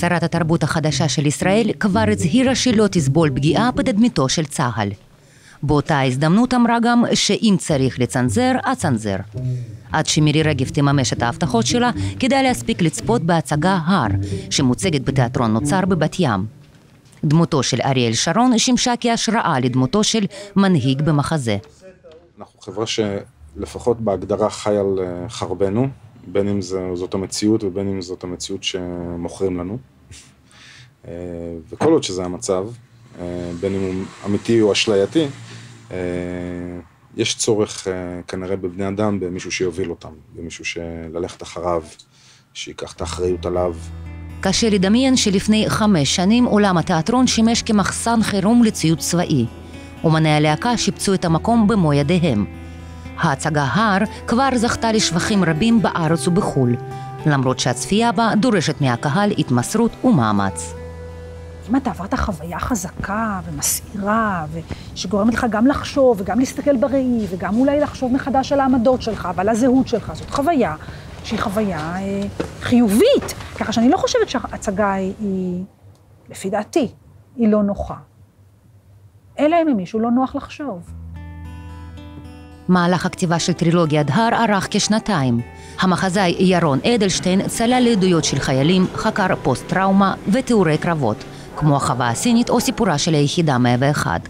שרת התרבות החדשה של ישראל כבר הצהירה שלא תסבול פגיעה בתדמיתו של צה"ל. באותה הזדמנות אמרה גם שאם צריך לצנזר, אצנזר. עד שמירי רגב תממש את ההבטחות שלה, כדאי להספיק לצפות בהצגה הר, שמוצגת בתיאטרון נוצר בבת ים. דמותו של אריאל שרון שימשה כהשראה לדמותו של מנהיג במחזה. אנחנו חברה שלפחות בהגדרה חי על אה, חרבנו, בין אם זאת המציאות ובין אם זאת המציאות שמוכרים לנו. אה, וכל עוד שזה המצב, אה, בין אם הוא אמיתי או אשלייתי, יש צורך כנראה בבני אדם במישהו שיוביל אותם, במישהו שללכת אחריו, שייקח את האחריות עליו. קשה לדמיין שלפני חמש שנים עולם התיאטרון שימש כמחסן חירום לציוד צבאי. אומני הלהקה שיפצו את המקום במו ידיהם. ההצגה הר כבר זכתה לשבחים רבים בארץ ובחו"ל, למרות שהצפייה בה דורשת מהקהל התמסרות ומאמץ. אם אתה עברת חוויה חזקה ומסעירה, ושגורמת לך גם לחשוב וגם להסתכל בראי, וגם אולי לחשוב מחדש על העמדות שלך ועל הזהות שלך, זאת חוויה שהיא חוויה אה, חיובית. ככה שאני לא חושבת שההצגה היא, לפי דעתי, היא לא נוחה. אלא אם למישהו לא נוח לחשוב. מהלך הכתיבה של טרילוגיית הר ארך כשנתיים. המחזאי ירון אדלשטיין צלל לעדויות של חיילים, חקר פוסט-טראומה ותיאורי קרבות, כמו החווה הסינית או סיפורה של היחידה 101.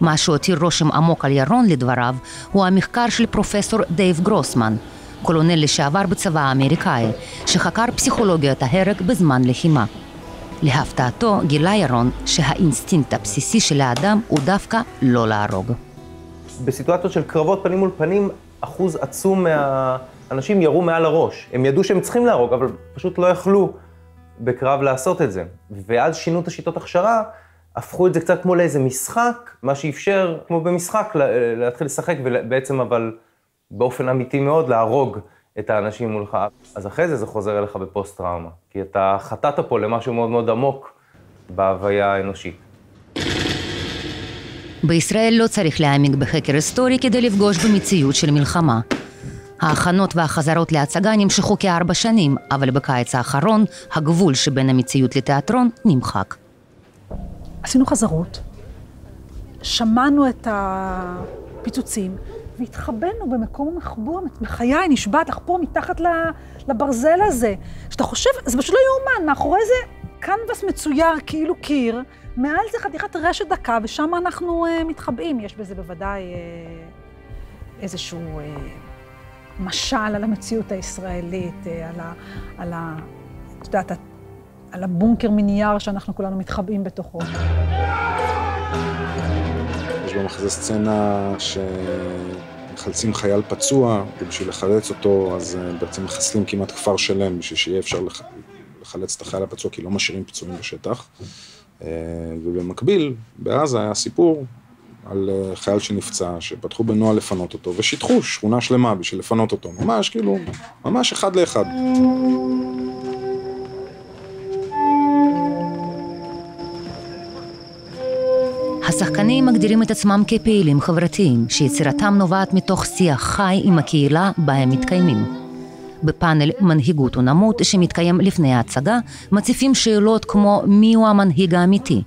מה שהותיר רושם עמוק על ירון לדבריו, הוא המחקר של פרופסור דייב גרוסמן, קולונל לשעבר בצבא האמריקאי, שחקר פסיכולוגיות ההרג בזמן לחימה. להפתעתו גילה ירון שהאינסטינקט הבסיסי של האדם הוא דווקא לא להרוג. בסיטואציות של קרבות פנים מול פנים, אחוז עצום מהאנשים ירו מעל הראש. הם ידעו שהם צריכים להרוג, אבל פשוט לא יכלו בקרב לעשות את זה. ואז שינו את השיטות הכשרה, הפכו את זה קצת כמו לאיזה משחק, מה שאפשר, כמו במשחק, להתחיל לשחק, ובעצם אבל באופן אמיתי מאוד להרוג את האנשים מולך. אז אחרי זה זה חוזר אליך בפוסט-טראומה, כי אתה חטאת פה למשהו מאוד מאוד עמוק בהוויה האנושית. בישראל לא צריך להעמיק בחקר היסטורי כדי לפגוש במציאות של מלחמה. ההכנות והחזרות להצגה נמשכו כארבע שנים, אבל בקיץ האחרון הגבול שבין המציאות לתיאטרון נמחק. עשינו חזרות, שמענו את הפיצוצים, והתחבאנו במקום המחבוא, בחיי, נשבעת לך פה מתחת לברזל הזה. שאתה חושב, זה פשוט לא יאומן, מאחורי זה קנבס מצויר כאילו קיר, מעל זה חתיכת רשת דקה, ושם אנחנו uh, מתחבאים. יש בזה בוודאי uh, איזשהו uh, משל על המציאות הישראלית, uh, על ה... על ה את יודעת, על הבונקר מנייר שאנחנו כולנו מתחבאים בתוכו. יש במחזה סצנה שמחלצים חייל פצוע, ובשביל לחלץ אותו, אז בעצם מחסלים כמעט כפר שלם בשביל שיהיה אפשר לח... לחלץ את החייל הפצוע, כי לא משאירים פצועים בשטח. אה, ובמקביל, בעזה היה סיפור על אה, חייל שנפצע, שפתחו בנוהל לפנות אותו, ושיטחו שכונה שלמה בשביל לפנות אותו, ממש כאילו, ממש אחד לאחד. השחקנים מגדירים את עצמם כפעילים חברתיים, שיצירתם נובעת מתוך שיח חי עם הקהילה בה הם מתקיימים. בפאנל מנהיגות ונמות שמתקיים לפני ההצגה, מציפים שאלות כמו מיהו המנהיג האמיתי,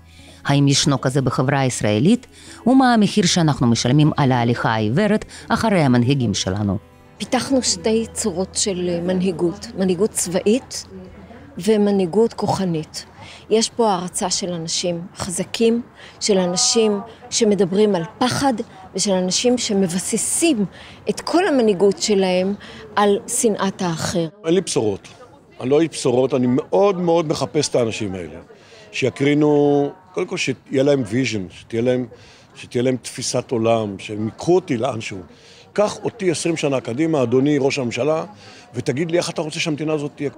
האם ישנו כזה בחברה הישראלית, ומה המחיר שאנחנו משלמים על ההליכה העיוורת אחרי המנהיגים שלנו. פיתחנו שתי צורות של מנהיגות, מנהיגות צבאית ומנהיגות כוחנית. יש פה הערצה של אנשים חזקים, של אנשים שמדברים על פחד ושל אנשים שמבססים את כל המנהיגות שלהם על שנאת האחר. אין לי בשורות. אני לא איש בשורות, אני מאוד מאוד מחפש את האנשים האלה. שיקרינו, קודם כל שיהיה להם ויז'ן, שתהיה להם, שתהיה להם תפיסת עולם, שהם ייקחו אותי לאנשהו. קח אותי עשרים שנה קדימה, אדוני ראש הממשלה, ותגיד לי איך אתה רוצה שהמדינה הזאת תהיה.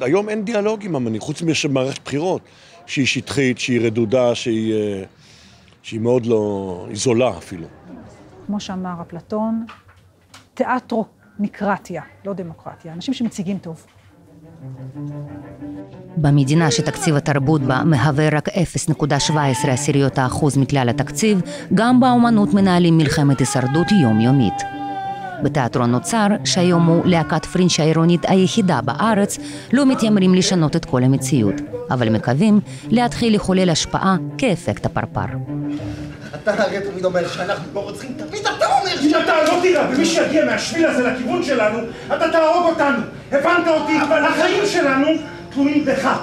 היום אין דיאלוג עם המנהיג, חוץ ממערכת בחירות, שהיא שטחית, שהיא רדודה, שהיא, אה, שהיא מאוד לא... היא זולה אפילו. כמו שאמר אפלטון, תיאטרוקרטיה, לא דמוקרטיה, אנשים שמציגים טוב. במדינה שתקציב התרבות בה מהווה רק 0.17 עשיריות האחוז מכלל התקציב, גם באומנות מנהלים מלחמת הישרדות יומיומית. בתיאטרון נוצר, שהיום הוא להקת פרינץ' העירונית היחידה בארץ, לא מתיימרים לשנות את כל המציאות, אבל מקווים להתחיל לחולל השפעה כאפקט הפרפר. אתה הרי תמיד אומר שאנחנו לא רוצחים, תמיד אתה אומר ש... אם אתה לא תירה ומי שיגיע מהשביל הזה לכיוון שלנו, אתה תהרוג אותנו. הבנת אותי? החיים שלנו תלויים בך.